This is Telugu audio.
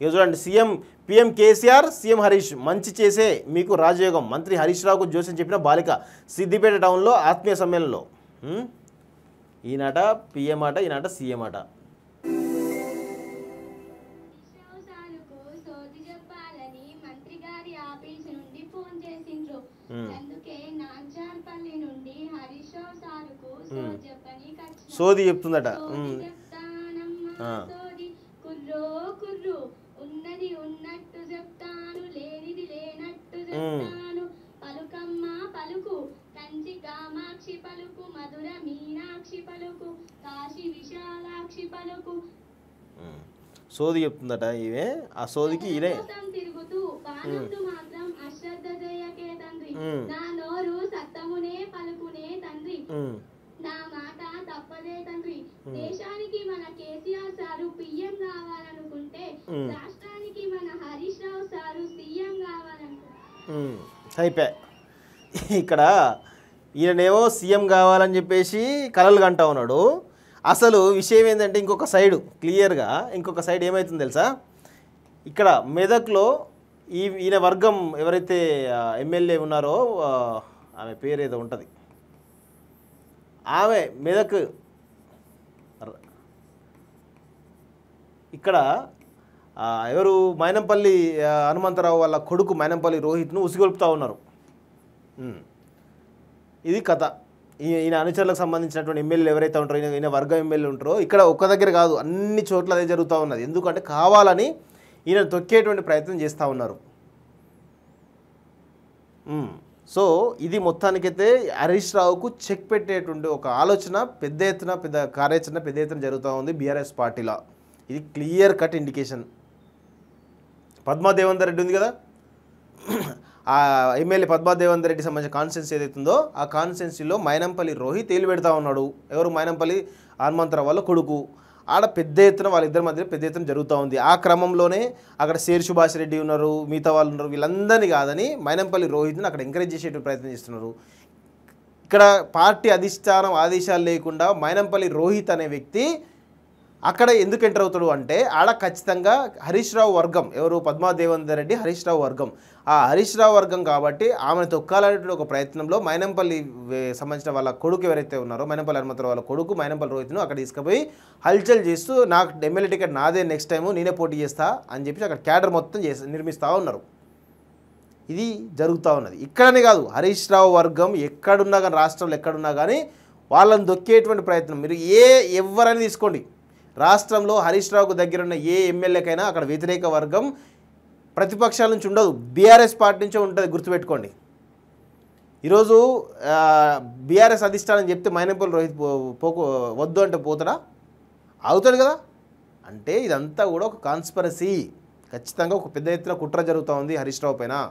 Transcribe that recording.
ఇక చూడండి CM PM KCR CM Harish మంచి చేసే మీకు రాజయోగం. మంత్రి హరీష్ రావుకు జోస్యం చెప్పిన బాలిక సిద్దిపేట టౌన్లో ఆత్మీయ సమ్మేళనంలో? ఈనాట పిఎం ఆట ఈనాట సీఎం ఆట. సోది చెప్పాలని ఉన్నది ఉన్నట్టు చెప్తాను లేనిది లేనట్టు చెప్తాను. పలుకమ్మ పలుకు. కంచి కామాక్షి పలుకు మధుర మీనాక్షి పలుకు కాశీ విశాలాక్షి పలుకు. సోది చెప్తుందట ఇవే ఆ సోదికి కోసం తిరుగుతూ మాత్రం అశ్రద్ధ చేయకే తండ్రి. నా నోరు సత్తమునే పలుకునే తండ్రి. నా మాట తప్పదే తండ్రి. దేశానికి మన కేసీఆర్ సారు పిఎం కావాలనుకుంటే మ్మ్. అయిపోయా ఇక్కడ ఈయననేమో సీఎం కావాలని చెప్పేసి కలలు కంటా ఉన్నాడు. అసలు విషయం ఏంటంటే ఇంకొక సైడు క్లియర్గా ఇంకొక సైడ్ ఏమవుతుంది తెలుసా? ఇక్కడ మెదక్లో ఈ ఈయన వర్గం ఎవరైతే ఎమ్మెల్యే ఉన్నారో ఆమె పేరు ఏదో ఉంటుంది. ఆమె మెదక్. ఇక్కడ ఎవరు మైనంపల్లి హనుమంతరావు వాళ్ళ కొడుకు మైనంపల్లి రోహిత్ను ఉసిగొలుపుతూ ఉన్నారు. ఇది కథ. ఈయన అనుచరులకు సంబంధించినటువంటి ఎమ్మెల్యేలు ఎవరైతే ఉంటారో ఈయన వర్గం ఎమ్మెల్యేలు ఉంటారో ఇక్కడ ఒక్క దగ్గర కాదు అన్ని చోట్ల అదే జరుగుతూ ఉన్నది. ఎందుకంటే కావాలని ఈయన తొక్కేటువంటి ప్రయత్నం చేస్తూ ఉన్నారు. సో ఇది మొత్తానికైతే హరీష్ రావుకు చెక్ పెట్టేటువంటి ఒక ఆలోచన పెద్ద ఎత్తున పెద్ద కార్యాచరణ పెద్ద ఎత్తున జరుగుతూ ఉంది బీఆర్ఎస్ పార్టీలో. ఇది clear cut indication. Padma Reddy ఉంది కదా? ఆ ఎమ్మెల్యే పద్మాదేవంత రెడ్డి సంబంధించిన కాన్స్టెన్సీ ఏదైతుందో ఆ కాన్స్టెన్సీలో మైనంపల్లి రోహిత్ తేలి పెడతా ఉన్నాడు. ఎవరు? మైనంపల్లి హనుమంతరావు వాళ్ళ కొడుకు. ఆడ పెద్ద ఎత్తున వాళ్ళిద్దరి మధ్య పెద్ద ఎత్తున జరుగుతూ ఉంది. ఆ క్రమంలోనే అక్కడ శేర్ సుభాష్ రెడ్డి ఉన్నారు మిగతా వాళ్ళు ఉన్నారు. వీళ్ళందరినీ కాదని మైనంపల్లి రోహిత్ని అక్కడ ఎంకరేజ్ చేసేటువంటి ప్రయత్నం చేస్తున్నారు. ఇక్కడ పార్టీ అధిష్టానం ఆదేశాలు లేకుండా మైనంపల్లి రోహిత్ అనే వ్యక్తి అక్కడ ఎందుకు ఎంటర్ అవుతాడు అంటే ఆడ ఖచ్చితంగా హరీష్ రావు వర్గం ఎవరు? పద్మాదేవేందర్ రెడ్డి హరీష్ రావు వర్గం. ఆ హరీష్ రావు వర్గం కాబట్టి ఆమెను తొక్కాలనేటువంటి ఒక ప్రయత్నంలో మైనంపల్లి సంబంధించిన వాళ్ళ కొడుకు ఎవరైతే ఉన్నారో మైనంపల్లి హనుమంతరావు వాళ్ళ కొడుకు మైనంపల్లి రోహిత్ను అక్కడ తీసుకుపోయి హల్చల్ చేస్తూ నాకు ఎమ్మెల్యే టికెట్ నాదే నెక్స్ట్ టైము నేనే పోటీ చేస్తా అని చెప్పి అక్కడ క్యాడర్ మొత్తం చేసి నిర్మిస్తూ ఉన్నారు. ఇది జరుగుతూ ఉన్నది. ఇక్కడనే కాదు హరీష్ రావు వర్గం ఎక్కడున్నా కానీ రాష్ట్రంలో ఎక్కడున్నా కానీ వాళ్ళని దొక్కేటువంటి ప్రయత్నం. మీరు ఏ ఎవరైనా తీసుకోండి. రాష్ట్రంలో హరీష్ రావుకు దగ్గరున్న ఏ ఎమ్మెల్యేకైనా అక్కడ వ్యతిరేక వర్గం ప్రతిపక్షాల నుంచి ఉండదు. బీఆర్ఎస్ పార్టీ నుంచే ఉంటుంది గుర్తుపెట్టుకోండి. ఈరోజు బీఆర్ఎస్ అధిష్టానం చెప్తే మైనపల్లి రోహిత్ పో- పోకు వద్దు అంటే పోతాడా? అవుతాడు కదా. అంటే ఇదంతా కూడా ఒక కాన్స్పరసీ ఖచ్చితంగా ఒక పెద్ద ఎత్తున కుట్ర జరుగుతూ ఉంది హరీష్ రావు పైన.